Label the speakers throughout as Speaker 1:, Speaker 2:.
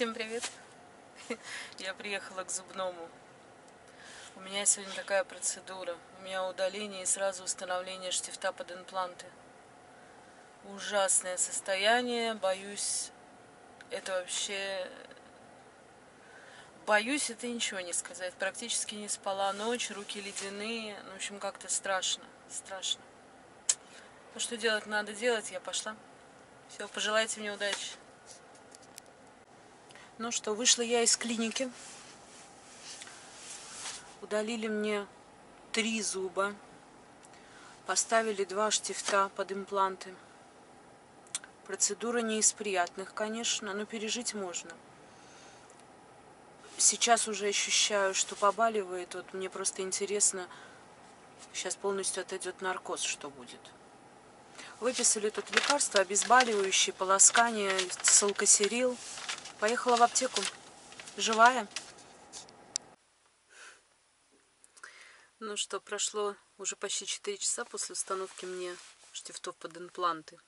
Speaker 1: Всем привет! Я приехала к зубному. У меня сегодня такая процедура. У меня удаление и сразу установление штифта под импланты. Ужасное состояние. Боюсь, это вообще... Боюсь, это ничего не сказать. Практически не спала ночь, руки ледяные. Ну, в общем, как-то страшно. Страшно. Ну, что делать надо делать, я пошла. Все, пожелайте мне удачи. Ну что, вышла я из клиники. Удалили мне три зуба. Поставили два штифта под импланты. Процедура не из приятных, конечно, но пережить можно. Сейчас уже ощущаю, что побаливает. Вот мне просто интересно, сейчас полностью отойдет наркоз, что будет. Выписали тут лекарства обезболивающие, полоскание, салкосерил. Поехала в аптеку. Живая. Ну что, прошло уже почти 4 часа после установки мне штифтов под импланты.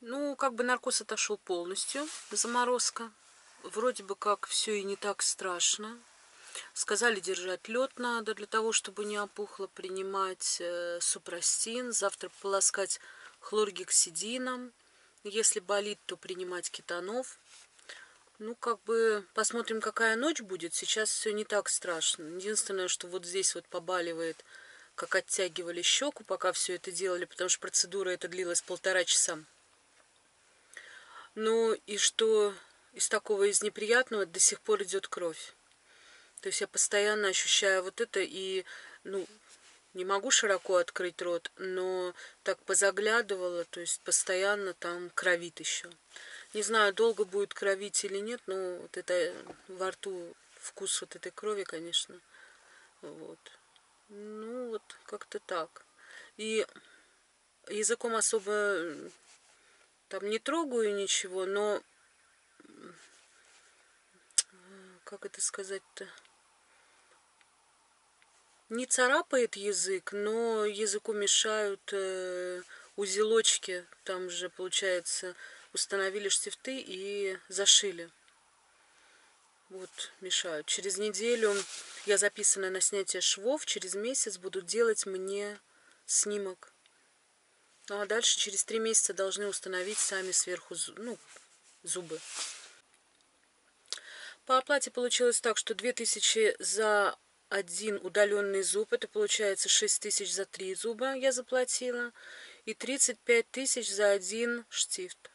Speaker 1: Ну, как бы наркоз отошел полностью, заморозка. Вроде бы как все и не так страшно. Сказали, держать лед надо для того, чтобы не опухло, принимать э, супрастин, завтра полоскать хлоргексидином. Если болит, то принимать кетанов. Ну, как бы посмотрим, какая ночь будет. Сейчас все не так страшно. Единственное, что вот здесь вот побаливает, как оттягивали щеку, пока все это делали, потому что процедура эта длилась полтора часа. Ну, и что из такого, из неприятного до сих пор идет кровь. То есть я постоянно ощущаю вот это и, ну, не могу широко открыть рот, но так позаглядывала, то есть постоянно там кровит еще. Не знаю, долго будет кровить или нет, но вот это во рту вкус вот этой крови, конечно. Вот. Ну, вот как-то так. И языком особо там не трогаю ничего, но как это сказать-то? Не царапает язык, но языку мешают э, узелочки. Там же, получается, установили штифты и зашили. Вот, мешают. Через неделю я записана на снятие швов. Через месяц будут делать мне снимок. Ну, а дальше через три месяца должны установить сами сверху ну, зубы. По оплате получилось так, что 2000 за один удаленный зуб, это получается 6 тысяч за три зуба я заплатила, и 35 тысяч за один штифт.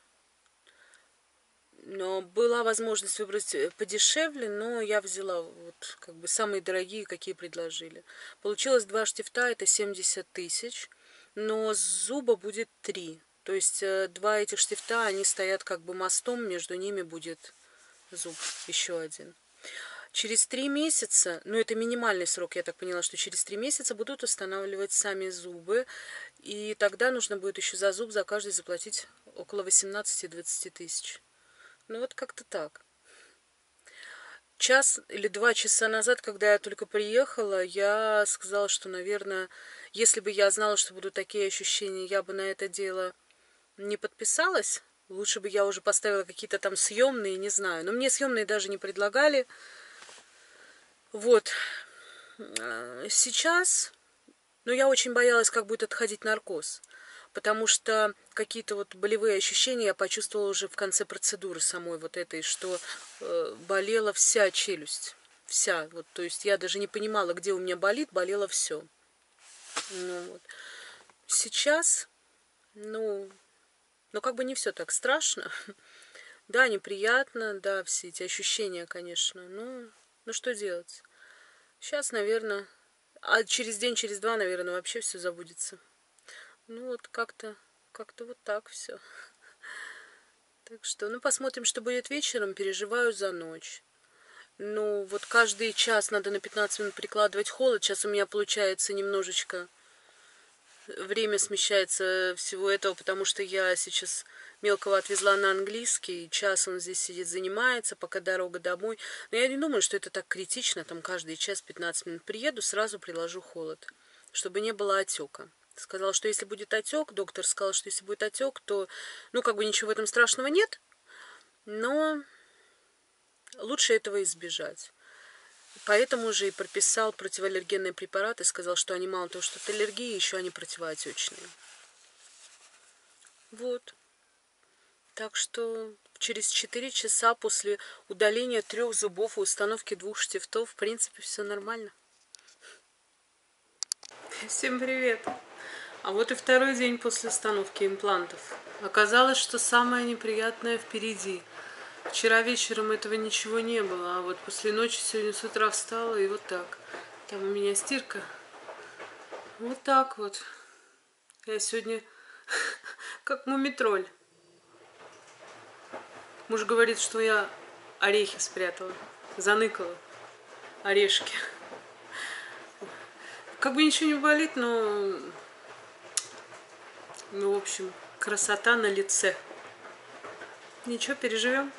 Speaker 1: Но была возможность выбрать э, подешевле, но я взяла вот как бы самые дорогие, какие предложили. Получилось два штифта, это 70 тысяч, но зуба будет три. То есть э, два этих штифта, они стоят как бы мостом, между ними будет зуб еще один. Через три месяца, ну это минимальный срок, я так поняла, что через три месяца будут устанавливать сами зубы, и тогда нужно будет еще за зуб за каждый заплатить около 18-20 тысяч. Ну вот как-то так. Час или два часа назад, когда я только приехала, я сказала, что, наверное, если бы я знала, что будут такие ощущения, я бы на это дело не подписалась. Лучше бы я уже поставила какие-то там съемные, не знаю. Но мне съемные даже не предлагали. Вот. Э, сейчас, ну, я очень боялась, как будет отходить наркоз. Потому что какие-то вот болевые ощущения я почувствовала уже в конце процедуры самой вот этой, что э, болела вся челюсть. Вся. Вот, то есть я даже не понимала, где у меня болит, болело все. Ну, вот. Сейчас, ну, ну, как бы не все так страшно. Да, неприятно, да, все эти ощущения, конечно, но ну что делать? Сейчас, наверное, а через день, через два, наверное, вообще все забудется. Ну вот как-то, как-то вот так все. Так что, ну посмотрим, что будет вечером. Переживаю за ночь. Ну вот каждый час надо на 15 минут прикладывать холод. Сейчас у меня получается немножечко время смещается всего этого, потому что я сейчас Мелкого отвезла на английский, час он здесь сидит, занимается, пока дорога домой. Но я не думаю, что это так критично, там каждый час 15 минут приеду, сразу приложу холод, чтобы не было отека. Сказал, что если будет отек, доктор сказал, что если будет отек, то, ну, как бы ничего в этом страшного нет, но лучше этого избежать. Поэтому же и прописал противоаллергенные препараты, сказал, что они мало того, что от аллергии, еще они противоотечные. Вот. Так что через 4 часа после удаления трех зубов и установки двух штифтов, в принципе, все нормально. Всем привет! А вот и второй день после установки имплантов. Оказалось, что самое неприятное впереди. Вчера вечером этого ничего не было, а вот после ночи сегодня с утра встала и вот так. Там у меня стирка. Вот так вот. Я сегодня как мумитроль. Муж говорит, что я орехи спрятала, заныкала орешки. Как бы ничего не болит, но, ну, в общем, красота на лице. Ничего, переживем.